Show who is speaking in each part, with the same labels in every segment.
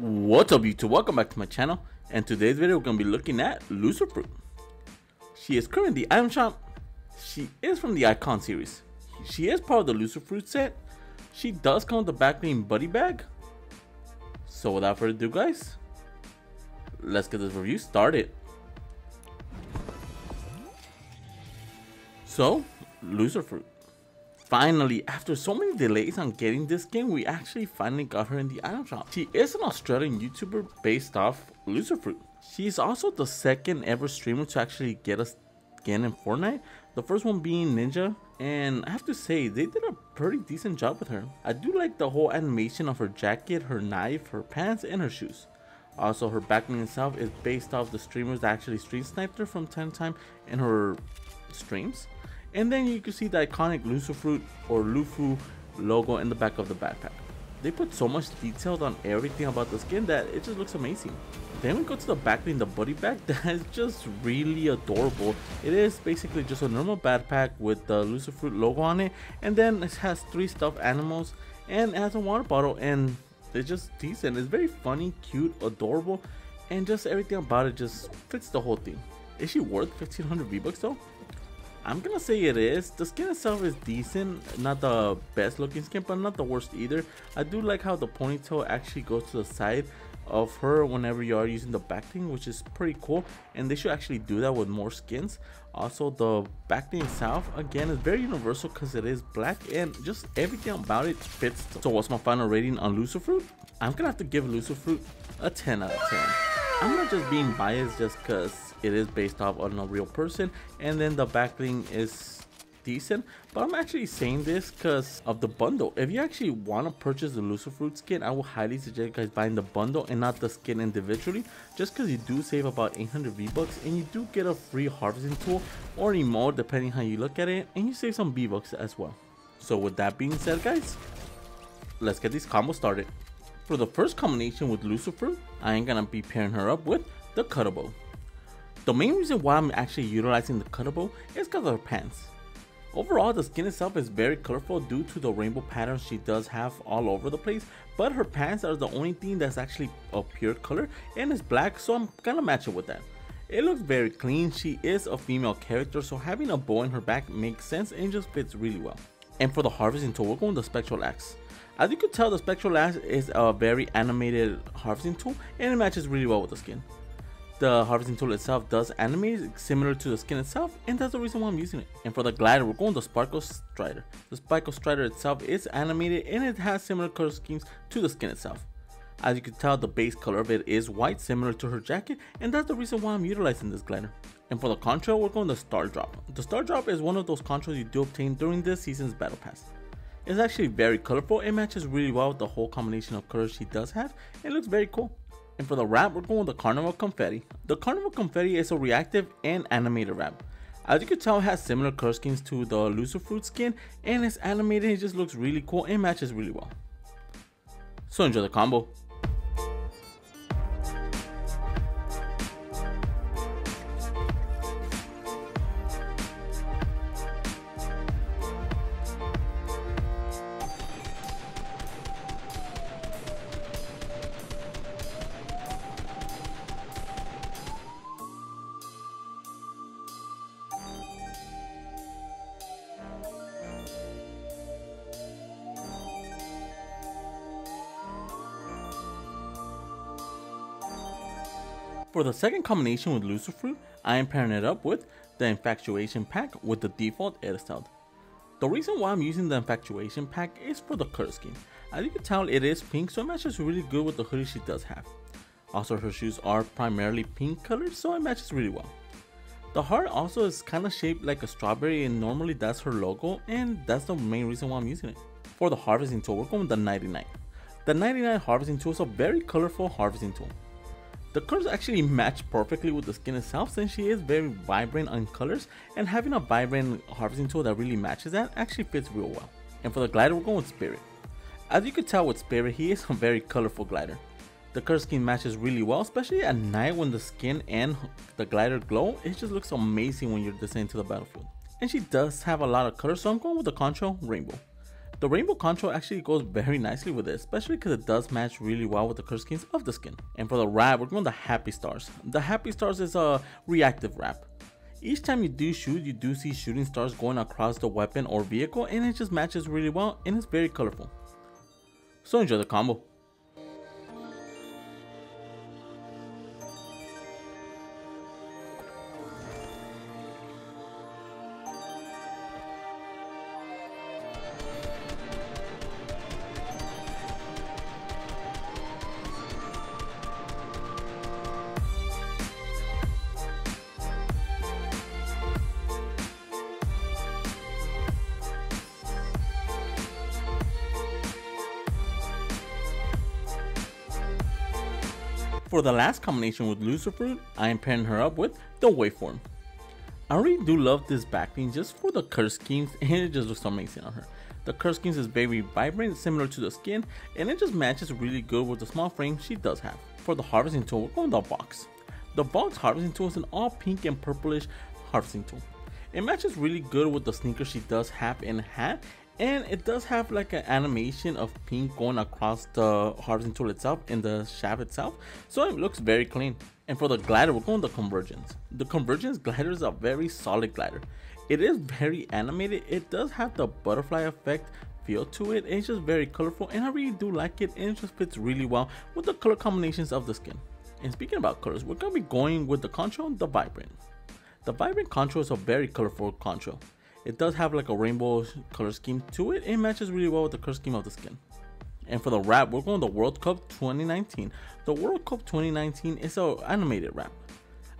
Speaker 1: What's up YouTube? Welcome back to my channel and today's video we're going to be looking at Loserfruit. She is currently the item shop. She is from the Icon series. She is part of the Loserfruit set. She does come with the backbling buddy bag. So without further ado guys, let's get this review started. So, Loserfruit. Finally, after so many delays on getting this game, we actually finally got her in the item shop. She is an Australian YouTuber based off Loserfruit. She is also the second ever streamer to actually get a skin in Fortnite. The first one being Ninja, and I have to say, they did a pretty decent job with her. I do like the whole animation of her jacket, her knife, her pants, and her shoes. Also, her backbling itself is based off the streamers that actually stream sniped her from time to time in her streams. And then you can see the iconic Loserfruit or Lufu logo in the back of the backpack. They put so much detail on everything about the skin that it just looks amazing. Then we go to the backbling the buddy bag that is just really adorable. It is basically just a normal backpack with the Loserfruit logo on it and then it has three stuffed animals and it has a water bottle and it's just decent. It's very funny, cute, adorable and just everything about it just fits the whole thing. Is she worth 1500 V-Bucks though? I'm gonna say it is. The skin itself is decent, not the best looking skin, but not the worst either. I do like how the ponytail actually goes to the side of her whenever you are using the back thing, which is pretty cool. And they should actually do that with more skins. Also, the back thing itself, again, is very universal because it is black and just everything about it fits. So what's my final rating on Loserfruit? I'm gonna have to give Loserfruit a 10 out of 10. I'm not just being biased just because it is based off on a real person and then the backbling is decent. But i'm actually saying this because of the bundle. If you actually want to purchase the loserfruit skin i will highly suggest you guys buying the bundle and not the skin individually. Just because you do save about 800 v bucks and you do get a free harvesting tool or emote depending how you look at it and you save some v bucks as well. So with that being said guys let's get these combos started. For the first combination with loserfruit i am gonna be pairing her up with the cuttable the main reason why I'm actually utilizing the cuttable is because of her pants. Overall, the skin itself is very colorful due to the rainbow patterns she does have all over the place, but her pants are the only thing that's actually a pure color and it's black, so I'm gonna match it with that. It looks very clean, she is a female character, so having a bow in her back makes sense and just fits really well. And for the harvesting tool, we're going with the Spectral Axe. As you can tell, the Spectral Axe is a very animated harvesting tool and it matches really well with the skin. The harvesting tool itself does animate similar to the skin itself and that's the reason why I'm using it. And for the glider we're going the Sparkle Strider. The Sparkle Strider itself is animated and it has similar color schemes to the skin itself. As you can tell the base color of it is white similar to her jacket and that's the reason why I'm utilizing this glider. And for the contrail we're going the Star Drop. The Star Drop is one of those contrails you do obtain during this season's battle pass. It's actually very colorful, it matches really well with the whole combination of colors she does have, it looks very cool. And for the wrap, we're going with the Carnival Confetti. The Carnival Confetti is a reactive and animated wrap. As you can tell, it has similar color schemes to the Loserfruit skin, and it's animated, it just looks really cool and matches really well. So enjoy the combo. For the second combination with Loserfruit, I am pairing it up with the Infatuation Pack with the default Airstyle. The reason why I'm using the Infatuation Pack is for the color scheme. As you can tell, it is pink, so it matches really good with the hoodie she does have. Also, her shoes are primarily pink colored, so it matches really well. The heart also is kind of shaped like a strawberry and normally that's her logo and that's the main reason why I'm using it. For the harvesting tool, we're going with the 99. The 99 harvesting tool is a very colorful harvesting tool. The colors actually match perfectly with the skin itself since she is very vibrant on colors and having a vibrant harvesting tool that really matches that actually fits real well. And for the glider we're going with Spirit. As you can tell with Spirit he is a very colorful glider. The color scheme matches really well especially at night when the skin and the glider glow it just looks amazing when you're descending to the battlefield. And she does have a lot of colors so I'm going with the Contrail Rainbow. The rainbow contrail actually goes very nicely with it, especially because it does match really well with the color schemes of the skin. And for the wrap, we're going the Happy Stars. The Happy Stars is a reactive wrap. Each time you do shoot, you do see shooting stars going across the weapon or vehicle and it just matches really well and it's very colorful. So enjoy the combo. For the last combination with Loserfruit, I am pairing her up with the Waveform. I really do love this backbling just for the curse schemes and it just looks amazing on her. The curse schemes is very vibrant, similar to the skin, and it just matches really good with the small frame she does have. For the harvesting tool, we're going the box. The box harvesting tool is an all pink and purplish harvesting tool. It matches really good with the sneakers she does have in hat and it does have like an animation of pink going across the harvesting tool itself in the shaft itself. So it looks very clean. And for the glider we're going the convergence. The convergence glider is a very solid glider. It is very animated. It does have the butterfly effect feel to it. It's just very colorful and i really do like it and it just fits really well with the color combinations of the skin. And speaking about colors we're going to be going with the contrail the vibrant. The vibrant contrail is a very colorful contrail it does have like a rainbow color scheme to it. It matches really well with the color scheme of the skin. And for the wrap, we're going to the World Cup 2019. The World Cup 2019 is an animated wrap.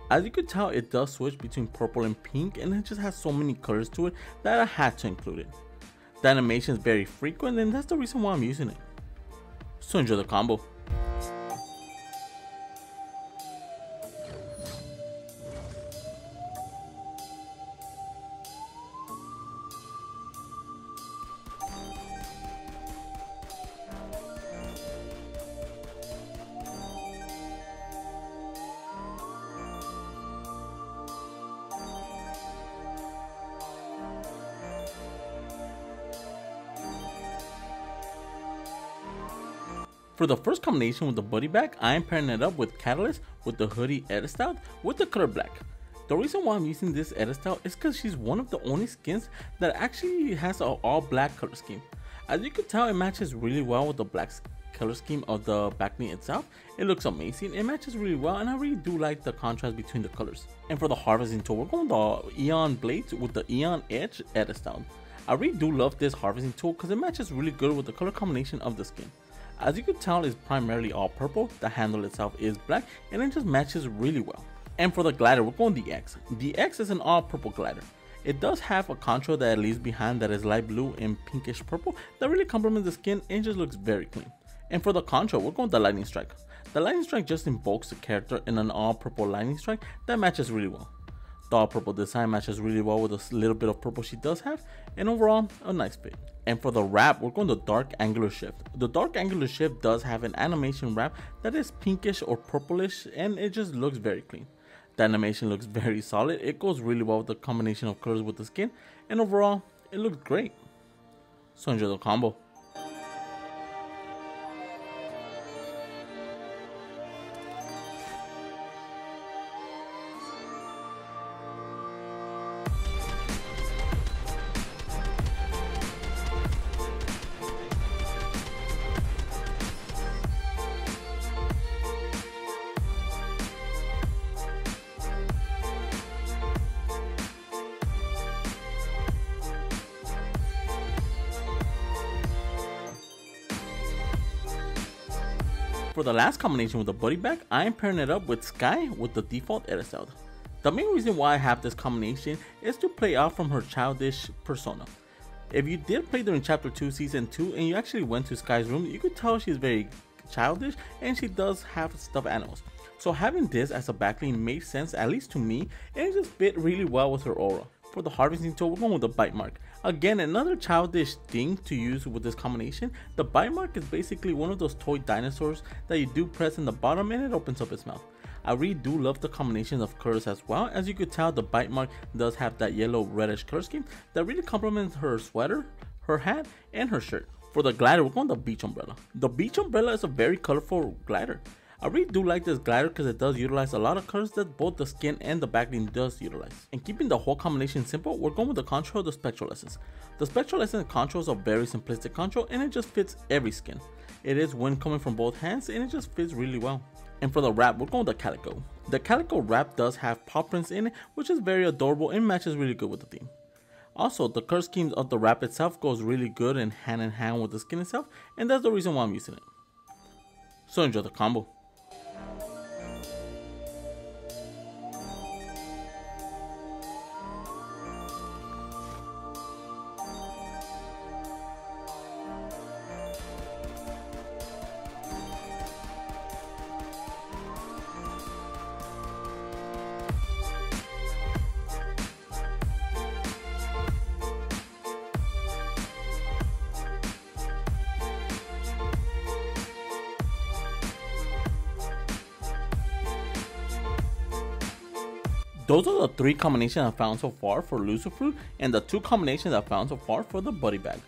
Speaker 1: As you could tell, it does switch between purple and pink and it just has so many colors to it that I had to include it. The animation is very frequent and that's the reason why I'm using it. So enjoy the combo. For the first combination with the buddy bag, I am pairing it up with Catalyst with the hoodie edit style with the color black. The reason why I'm using this edit style is because she's one of the only skins that actually has an all black color scheme. As you can tell, it matches really well with the black color scheme of the backbling itself. It looks amazing, it matches really well and I really do like the contrast between the colors. And for the harvesting tool, we're going the Eon Blades with the Eon Edge edit style. I really do love this harvesting tool because it matches really good with the color combination of the skin. As you can tell it's primarily all purple, the handle itself is black and it just matches really well. And for the glider we're going the X. The X is an all purple glider. It does have a contour that leaves behind that is light blue and pinkish purple that really complements the skin and just looks very clean. And for the contour we're going the lightning strike. The lightning strike just invokes the character in an all purple lightning strike that matches really well. The all purple design matches really well with a little bit of purple she does have and overall a nice fit. And for the wrap, we're going to dark angular shift. The dark angular shift does have an animation wrap that is pinkish or purplish and it just looks very clean. The animation looks very solid. It goes really well with the combination of colors with the skin and overall, it looks great. So enjoy the combo. For the last combination with the buddy bag, I am pairing it up with Sky with the default Eriseld. The main reason why I have this combination is to play off from her childish persona. If you did play during chapter 2 season 2 and you actually went to Sky's room, you could tell she's very childish and she does have stuffed animals. So having this as a backbling made sense at least to me and it just fit really well with her aura. For the harvesting tool, we're going with the bite mark. Again, another childish thing to use with this combination. The bite mark is basically one of those toy dinosaurs that you do press in the bottom and it opens up its mouth. I really do love the combination of colors as well. As you could tell, the bite mark does have that yellow reddish color scheme that really complements her sweater, her hat, and her shirt. For the glider, we're going the beach umbrella. The beach umbrella is a very colorful glider. I really do like this glider because it does utilize a lot of colors that both the skin and the backing does utilize. And keeping the whole combination simple, we're going with the contour of the Spectral Essence. The Spectral Essence contour is a very simplistic contour and it just fits every skin. It is when coming from both hands and it just fits really well. And for the wrap, we're going with the Calico. The Calico wrap does have paw prints in it, which is very adorable and matches really good with the theme. Also, the color scheme of the wrap itself goes really good and hand in hand with the skin itself, and that's the reason why I'm using it. So enjoy the combo. Those are the three combinations I found so far for Loserfruit and the two combinations I found so far for the Buddy Bag.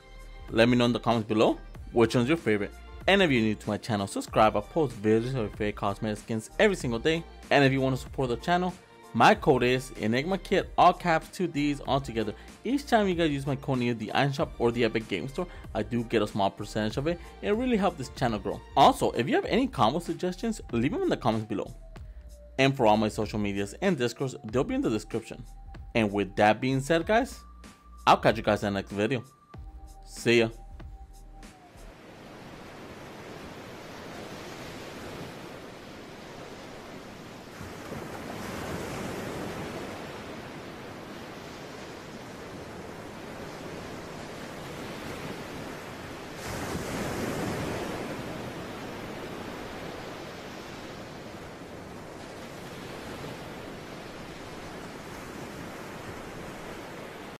Speaker 1: Let me know in the comments below which one's your favorite. And if you're new to my channel, subscribe. I post videos of favorite cosmetic skins every single day. And if you want to support the channel, my code is Enigma Kid, all caps, two D's, all together. Each time you guys use my code near the item shop or the Epic Game Store, I do get a small percentage of it and it really helps this channel grow. Also, if you have any combo suggestions, leave them in the comments below and for all my social medias and discords, they'll be in the description. And with that being said, guys, I'll catch you guys in the next video. See ya.